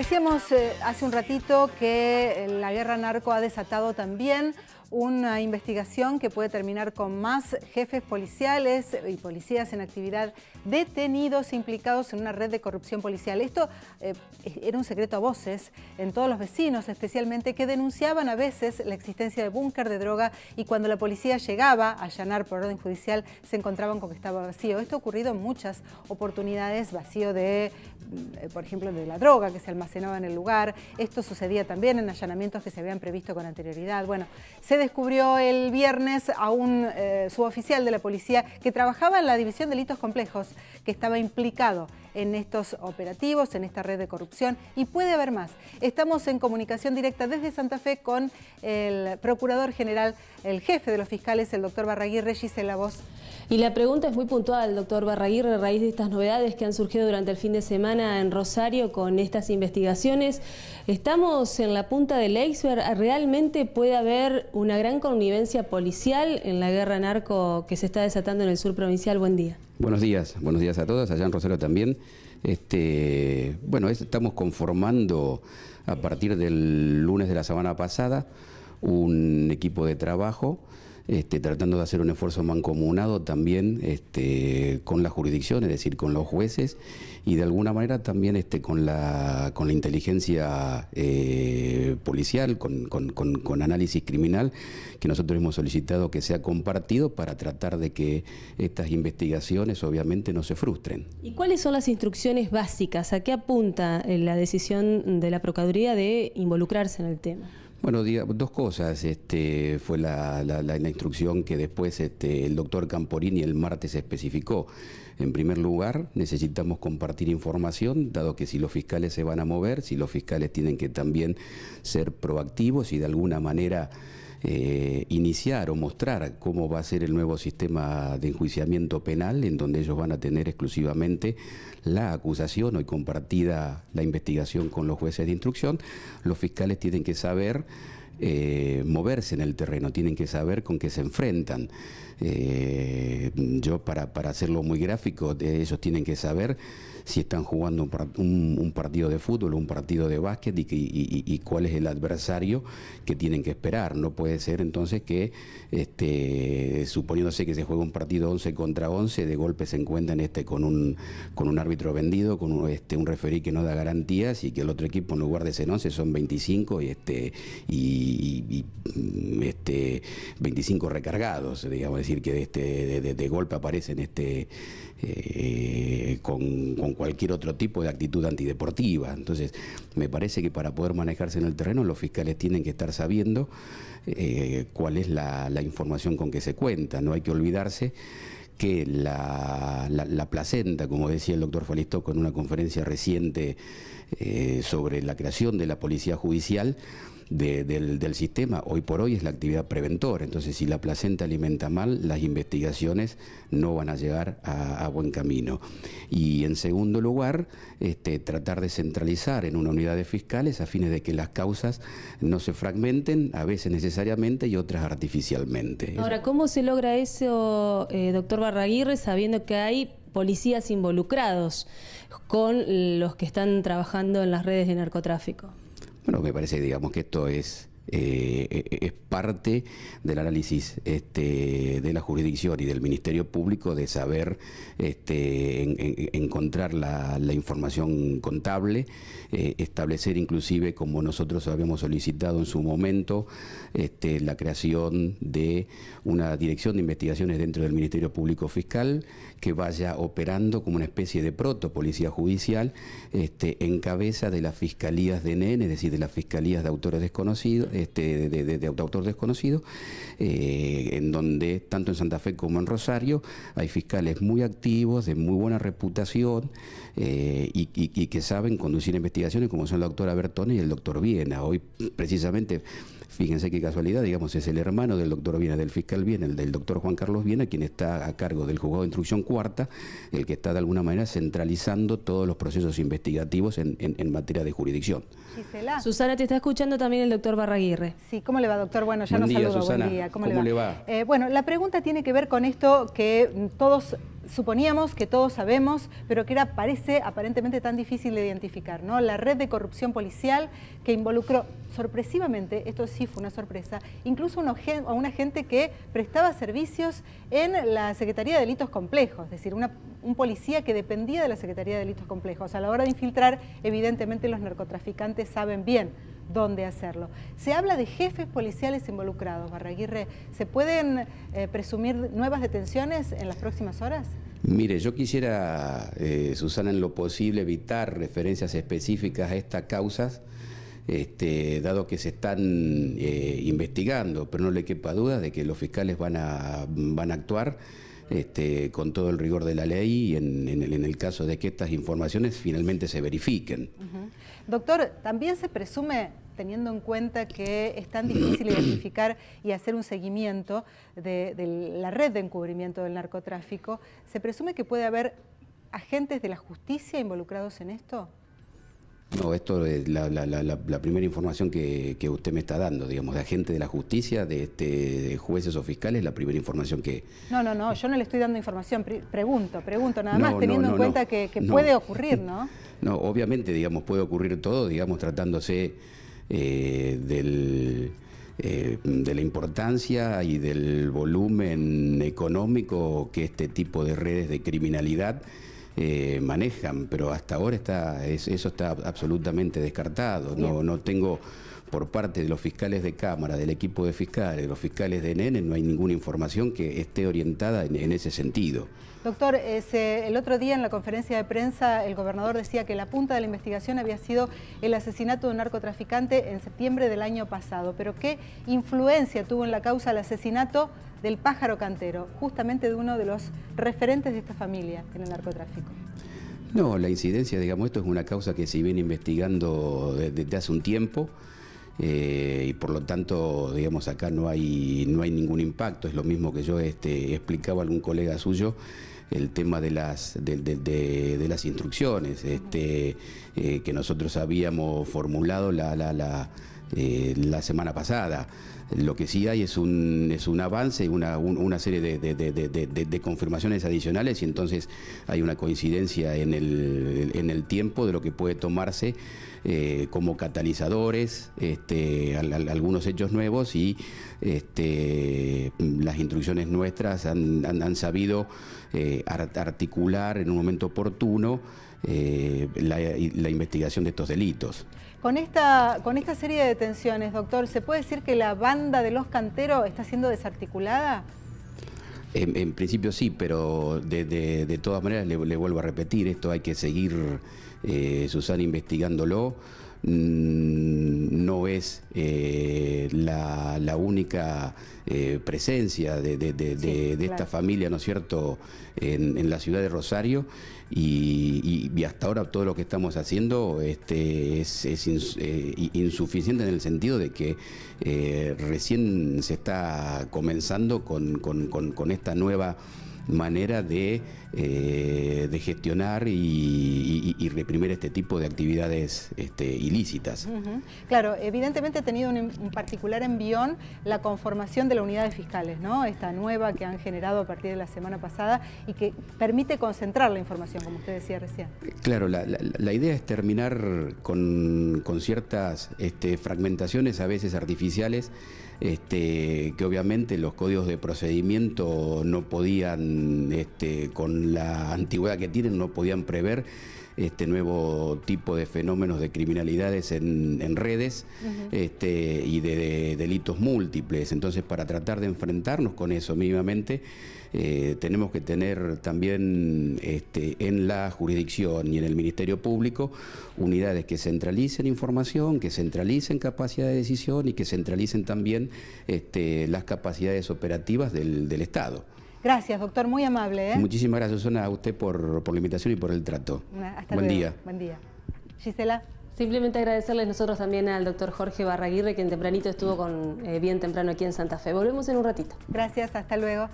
Decíamos eh, hace un ratito que la guerra narco ha desatado también una investigación que puede terminar con más jefes policiales y policías en actividad detenidos implicados en una red de corrupción policial. Esto eh, era un secreto a voces en todos los vecinos, especialmente que denunciaban a veces la existencia de búnker de droga y cuando la policía llegaba a allanar por orden judicial se encontraban con que estaba vacío. Esto ha ocurrido en muchas oportunidades, vacío de, mm, por ejemplo, de la droga que se almacenaba en el lugar. Esto sucedía también en allanamientos que se habían previsto con anterioridad. Bueno, se descubrió el viernes a un eh, suboficial de la policía que trabajaba en la División de Delitos Complejos, que estaba implicado en estos operativos, en esta red de corrupción y puede haber más. Estamos en comunicación directa desde Santa Fe con el Procurador General, el jefe de los fiscales, el doctor Barraguirre, Gisela Voz. Y la pregunta es muy puntual, doctor Barraguirre, a raíz de estas novedades que han surgido durante el fin de semana en Rosario con estas investigaciones. ¿Estamos en la punta del iceberg? ¿Realmente puede haber una gran connivencia policial en la guerra narco que se está desatando en el sur provincial? Buen día. Buenos días, buenos días a todos, allá en Rosario también. Este, bueno, estamos conformando a partir del lunes de la semana pasada un equipo de trabajo este, tratando de hacer un esfuerzo mancomunado también este, con la jurisdicción, es decir, con los jueces y de alguna manera también este, con, la, con la inteligencia eh, policial, con, con, análisis criminal, que nosotros hemos solicitado que sea compartido para tratar de que estas investigaciones obviamente no se frustren. ¿Y cuáles son las instrucciones básicas? ¿A qué apunta eh, la decisión de la Procuraduría de involucrarse en el tema? Bueno, dos cosas. Este, fue la, instrucción que después este, el doctor Camporini el martes especificó. En primer lugar, necesitamos compartir información, dado que si los fiscales se van a mover, si los fiscales tienen que también ser proactivos y de alguna manera eh, iniciar o mostrar cómo va a ser el nuevo sistema de enjuiciamiento penal, en donde ellos van a tener exclusivamente la acusación hoy compartida la investigación con los jueces de instrucción, los fiscales tienen que saber eh, moverse en el terreno, tienen que saber con qué se enfrentan. Eh, yo, para, para hacerlo muy gráfico, ellos tienen que saber si están jugando un, partido de fútbol un partido de básquet y, cuál es el adversario que tienen que esperar. No puede ser entonces que, este, suponiéndose que se juega un partido 11 contra 11, de golpe se encuentran este, con, un, con un árbitro vendido, con un, este, un referí que no da garantías y que el otro equipo en lugar de ser 11 son 25 y, este, y, este, 25 recargados, digamos, decir que de, este, de, golpe aparecen este, eh, con, con cualquier otro tipo de actitud antideportiva. Entonces, me parece que para poder manejarse en el terreno, los fiscales tienen que estar sabiendo eh, cuál es la, información con que se cuenta. No hay que olvidarse que la, placenta, como decía el doctor Falistoco en una conferencia reciente eh, sobre la creación de la policía judicial, del, sistema hoy por hoy es la actividad preventora. Entonces, si la placenta alimenta mal, las investigaciones no van a llegar a, buen camino. Y en segundo lugar, este, tratar de centralizar en una unidad de fiscales a fines de que las causas no se fragmenten, a veces necesariamente y otras artificialmente. Ahora, ¿cómo se logra eso, eh, doctor Barraguirre, sabiendo que hay policías involucrados con los que están trabajando en las redes de narcotráfico? Bueno, me parece, digamos, que esto es eh, es parte del análisis este, de la jurisdicción y del Ministerio Público de saber este, encontrar la, información contable, eh, establecer inclusive, como nosotros habíamos solicitado en su momento, este, la creación de una dirección de investigaciones dentro del Ministerio Público Fiscal que vaya operando como una especie de proto policía judicial en cabeza de las fiscalías de NN, es decir, de las fiscalías de autores desconocidos, este, de, autor desconocido, eh, en donde tanto en Santa Fe como en Rosario hay fiscales muy activos, de muy buena reputación eh, y, que saben conducir investigaciones como son la doctora Bertone y el doctor Viena. Hoy precisamente Fíjense qué casualidad, digamos, es el hermano del doctor Viena, del fiscal Viena, el del doctor Juan Carlos Viena, quien está a cargo del juzgado de instrucción cuarta, el que está de alguna manera centralizando todos los procesos investigativos en, materia de jurisdicción. Susana, te está escuchando también el doctor Barraguirre. Sí, ¿cómo le va, doctor? Bueno, ya nos saludo. Buen día. ¿Cómo, le va? Eh, bueno, la pregunta tiene que ver con esto que todos suponíamos que todos sabemos, pero que era, parece aparentemente tan difícil de identificar, ¿no? La red de corrupción policial que involucró sorpresivamente, esto sí fue una sorpresa, incluso a una gente que prestaba servicios en la Secretaría de Delitos Complejos, es decir, un policía que dependía de la Secretaría de Delitos Complejos. A la hora de infiltrar, evidentemente los narcotraficantes saben bien dónde hacerlo. Se habla de jefes policiales involucrados, Barraguirre. ¿Se pueden eh, presumir nuevas detenciones en las próximas horas? Mire, yo quisiera, eh, Susana, en lo posible evitar referencias específicas a estas causas, este, dado que se están eh, investigando, pero no le quepa duda de que los fiscales van a, van a actuar este, con todo el rigor de la ley y en, el, caso de que estas informaciones finalmente se verifiquen. Doctor, también se presume teniendo en cuenta que es tan difícil identificar y hacer un seguimiento de, la red de encubrimiento del narcotráfico, ¿se presume que puede haber agentes de la justicia involucrados en esto? No, esto es la, primera información que, usted me está dando, digamos, de agentes de la justicia, de, este, jueces o fiscales, la primera información que... No, no, no, yo no le estoy dando información, pregunto, pregunto, nada más teniendo en cuenta que, puede ocurrir, ¿no? No, obviamente, digamos, puede ocurrir todo, digamos, tratándose eh, del, eh, de la importancia y del volumen económico que este tipo de redes de criminalidad eh, manejan, pero hasta ahora está, eso está absolutamente descartado. No, no tengo por parte de los fiscales de Cámara, del equipo de fiscales, de los fiscales de NN, no hay ninguna información que esté orientada en, ese sentido. Doctor, el otro día en la conferencia de prensa el gobernador decía que la punta de la investigación había sido el asesinato de un narcotraficante en septiembre del año pasado, pero ¿qué influencia tuvo en la causa el asesinato del pájaro cantero, justamente de uno de los referentes de esta familia en el narcotráfico? No, la incidencia, digamos, esto es una causa que se viene investigando desde hace un tiempo. Eh, y por lo tanto, digamos, acá no hay, no hay ningún impacto. Es lo mismo que yo este, explicaba a algún colega suyo, el tema de las, de, las instrucciones este, eh, que nosotros habíamos formulado la, la, la, eh, la semana pasada. Lo que sí hay es un, es un avance, una, una serie de, confirmaciones adicionales y entonces hay una coincidencia en el, en el tiempo de lo que puede tomarse eh, como catalizadores, este, algunos hechos nuevos y este, las instrucciones nuestras han, sabido eh, articular en un momento oportuno la, investigación de estos delitos. Con esta, con esta serie de detenciones, doctor, ¿se puede decir que la banda de los canteros está siendo desarticulada? En, principio sí, pero de, todas maneras le, vuelvo a repetir, esto hay que seguir, eh, Susana, investigándolo. Mm, no es eh, la, única eh, presencia de, esta familia, ¿no es cierto?, en, la ciudad de Rosario y, hasta ahora todo lo que estamos haciendo este, es, eh, insuficiente en el sentido de que recién se está comenzando con esta nueva manera de, eh, de gestionar y, reprimir este tipo de actividades este, ilícitas. Claro, evidentemente ha tenido un, particular envión la conformación de la unidad de fiscales, ¿no? Esta nueva que han generado a partir de la semana pasada y que permite concentrar la información, como usted decía recién. Claro, la, idea es terminar con, ciertas este, fragmentaciones, a veces artificiales, este, que obviamente los códigos de procedimiento no podían, este, con la antigüedad que tienen, no podían prever este nuevo tipo de fenómenos de criminalidades en, redes este, y de, delitos múltiples. Entonces, para tratar de enfrentarnos con eso mínimamente, eh, tenemos que tener también este, en la jurisdicción y en el Ministerio Público unidades que centralicen información, que centralicen capacidad de decisión y que centralicen también este, las capacidades operativas del Estado. Gracias, doctor, muy amable. ¿eh? Muchísimas gracias, Susana, a usted por, por, la invitación y por el trato. Hasta Buen día. Buen día. Gisela. Simplemente agradecerles nosotros también al doctor Jorge Barraguirre, quien tempranito estuvo con, eh, bien temprano aquí en Santa Fe. Volvemos en un ratito. Gracias, hasta luego.